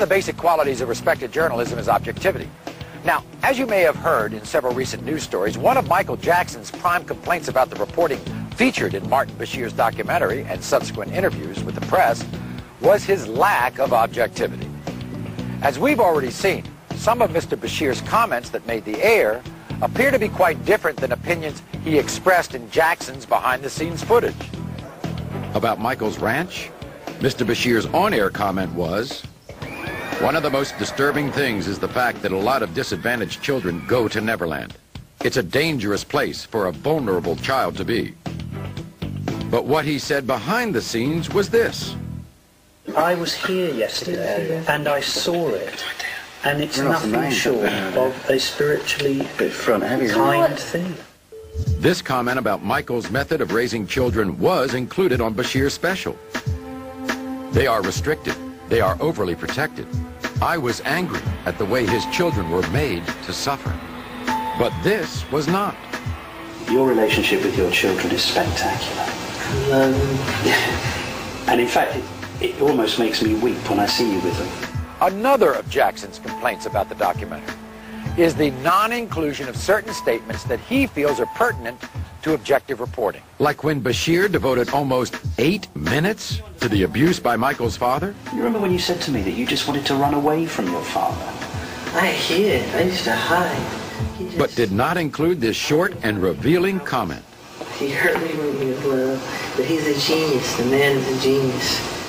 of the basic qualities of respected journalism is objectivity. Now, as you may have heard in several recent news stories, one of Michael Jackson's prime complaints about the reporting featured in Martin Bashir's documentary and subsequent interviews with the press was his lack of objectivity. As we've already seen, some of Mr. Bashir's comments that made the air appear to be quite different than opinions he expressed in Jackson's behind-the-scenes footage. About Michael's ranch, Mr. Bashir's on-air comment was, one of the most disturbing things is the fact that a lot of disadvantaged children go to Neverland. It's a dangerous place for a vulnerable child to be. But what he said behind the scenes was this. I was here yesterday and I saw it. And it's nothing short of a spiritually kind thing. This comment about Michael's method of raising children was included on Bashir's special. They are restricted. They are overly protected. I was angry at the way his children were made to suffer. But this was not. Your relationship with your children is spectacular. Um, and in fact, it, it almost makes me weep when I see you with them. Another of Jackson's complaints about the documentary is the non-inclusion of certain statements that he feels are pertinent to objective reporting. Like when Bashir devoted almost eight minutes to the abuse by Michael's father? You remember when you said to me that you just wanted to run away from your father? I hid. I used to hide. Just, but did not include this short and revealing comment. He hurt me when he was little, but he's a genius. The man is a genius.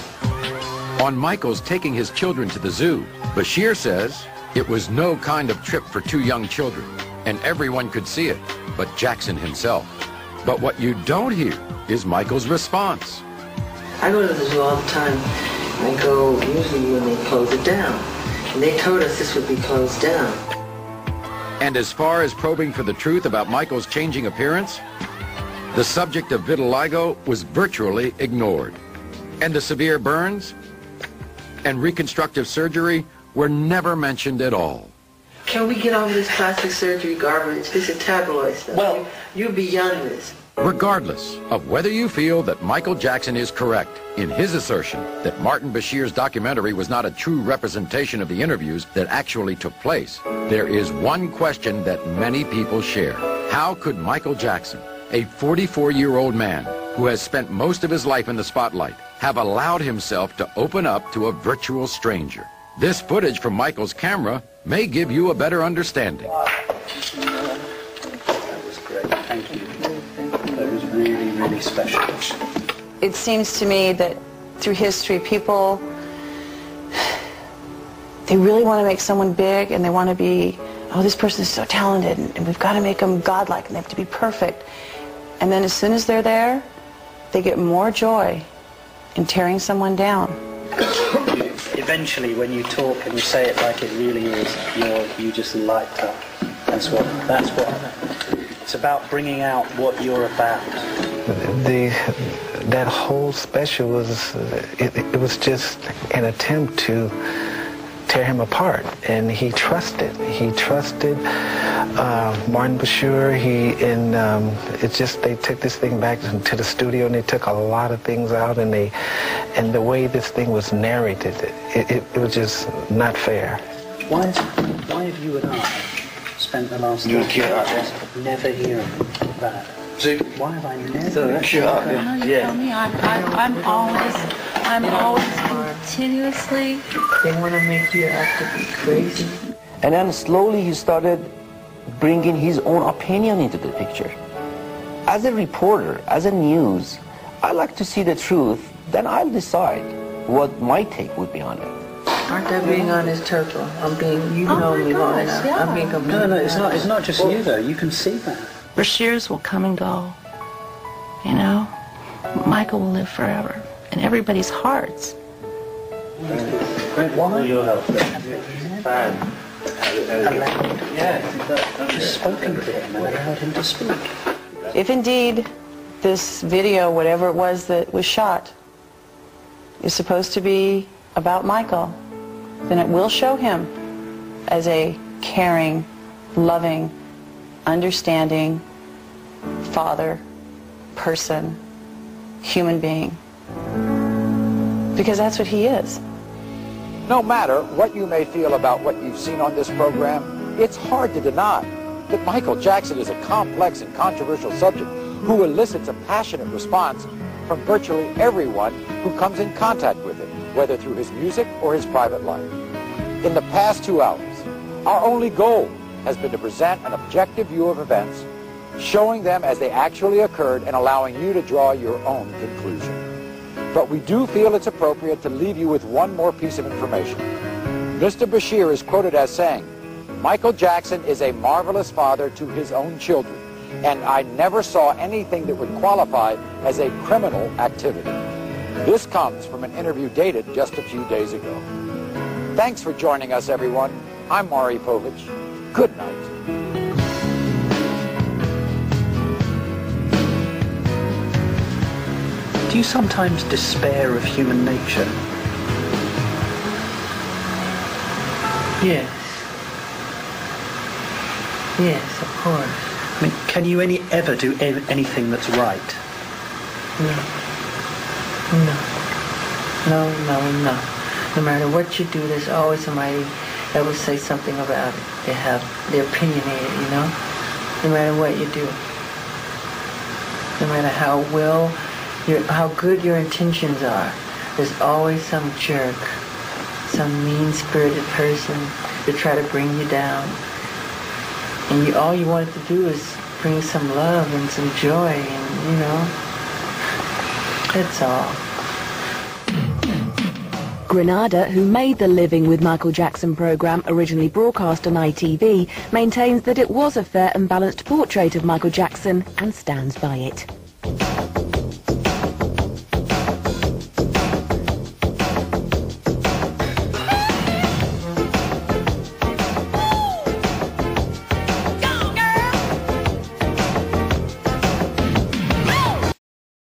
On Michael's taking his children to the zoo, Bashir says it was no kind of trip for two young children, and everyone could see it, but Jackson himself. But what you don't hear is Michael's response. I go to the zoo all the time. I go usually when they close it down. And they told us this would be closed down. And as far as probing for the truth about Michael's changing appearance, the subject of vitiligo was virtually ignored. And the severe burns and reconstructive surgery were never mentioned at all. Can we get over this plastic surgery garbage? This is tabloid stuff. Well, you're beyond this. Regardless of whether you feel that Michael Jackson is correct in his assertion that Martin Bashir's documentary was not a true representation of the interviews that actually took place, there is one question that many people share. How could Michael Jackson, a 44-year-old man who has spent most of his life in the spotlight, have allowed himself to open up to a virtual stranger? This footage from Michael's camera may give you a better understanding. That was great. Thank you. That was really, really special. It seems to me that through history, people, they really want to make someone big and they want to be, oh, this person is so talented and we've got to make them godlike and they have to be perfect. And then as soon as they're there, they get more joy in tearing someone down. Eventually, when you talk and you say it like it really is, you're, you just light up. That's what. That's what. It's about bringing out what you're about. The that whole special was it, it was just an attempt to tear him apart, and he trusted. He trusted uh, Martin Bashir. He and um, it just they took this thing back to the studio and they took a lot of things out, and they and the way this thing was narrated, it, it, it was just not fair. Why, why have you and I spent the last You decade never hearing that? See, Why have I never? so that's your No, you yeah. tell me. I, I, I'm always, I'm always continuously. They want to make you out to be crazy. And then slowly he started bringing his own opinion into the picture. As a reporter, as a news, I like to see the truth, then I'll decide what my take would be on it. Aren't I being honest, Turtle? I'm being, you Oh know my me long enough. yeah. I'm being completely No, no, it's not. It's not just you though. You can see that. Bashirs will come and go. You know? Michael will live forever. In everybody's hearts. Why? Allowed. Just spoken to him and allowed him to speak. If indeed this video, whatever it was that was shot, is supposed to be about Michael, then it will show him as a caring, loving, understanding father, person, human being. Because that's what he is. No matter what you may feel about what you've seen on this program, it's hard to deny that Michael Jackson is a complex and controversial subject who elicits a passionate response from virtually everyone who comes in contact with him, whether through his music or his private life. In the past two hours, our only goal has been to present an objective view of events, showing them as they actually occurred and allowing you to draw your own conclusion. But we do feel it's appropriate to leave you with one more piece of information. Mr. Bashir is quoted as saying, Michael Jackson is a marvelous father to his own children, and I never saw anything that would qualify as a criminal activity. This comes from an interview dated just a few days ago. Thanks for joining us, everyone. I'm Maury Povich. Good night. Do you sometimes despair of human nature? Yes. Yes, of course. I mean, can you any ever do a- anything that's right? No. No. No, no, no. No matter what you do, there's always somebody that will say something about it. They have, they're opinionated, you know? No matter what you do. No matter how well, your, how good your intentions are, there's always some jerk, some mean-spirited person to try to bring you down. And you, all you wanted to do is bring some love and some joy and, you know, that's all. Granada, who made the Living with Michael Jackson program originally broadcast on ITV, maintains that it was a fair and balanced portrait of Michael Jackson and stands by it.